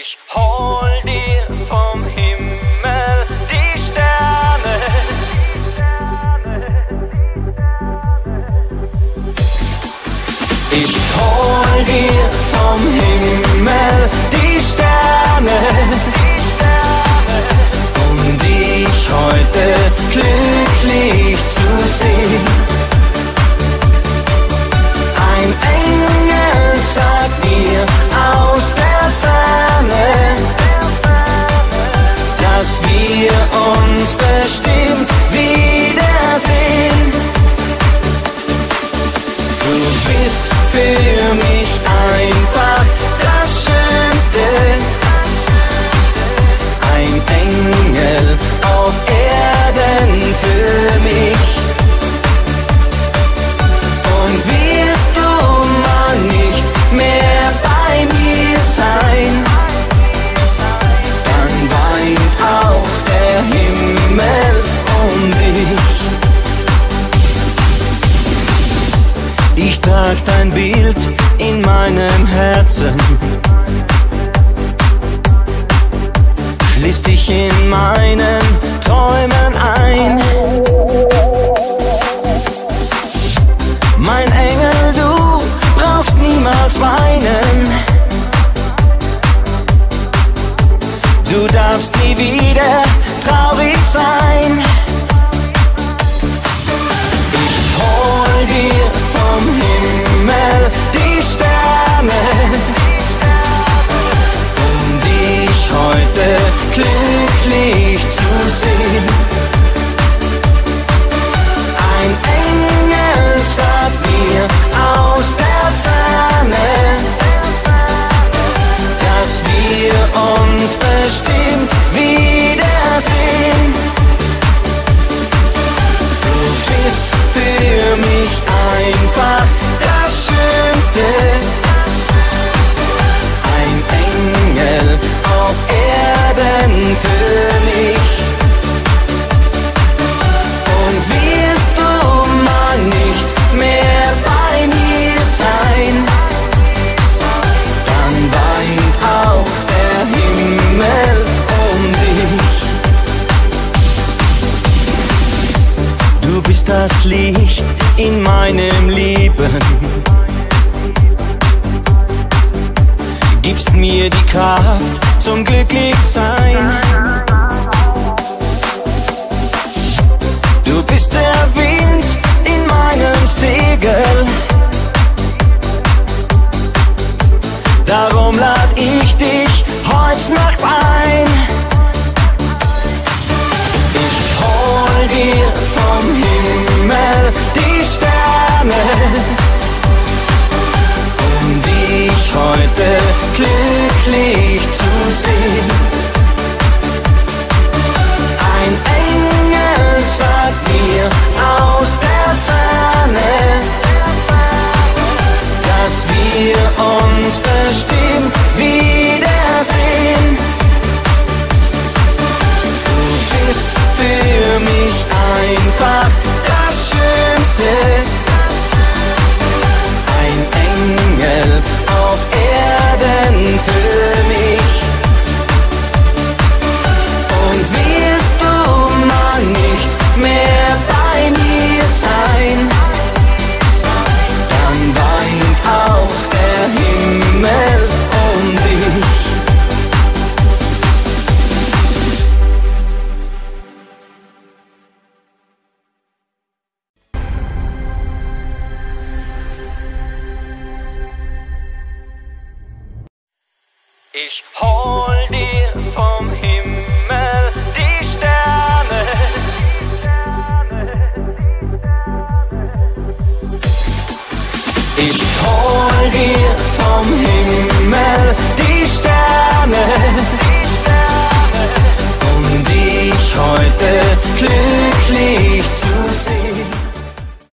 Ich hol dir vom Himmel die Sterne. Ich hol dir vom Himmel die Sterne. Ich trag dein Bild in meinem Herzen. Schließ dich in meinen Träumen ein. Du bist das Licht in meinem Leben. Gibst mir die Kraft zum Glücklichsein. Du bist der Wind in meinem Segel. Darum lad ich dich heute Nacht ein. glücklich. Ich hol dir vom Himmel.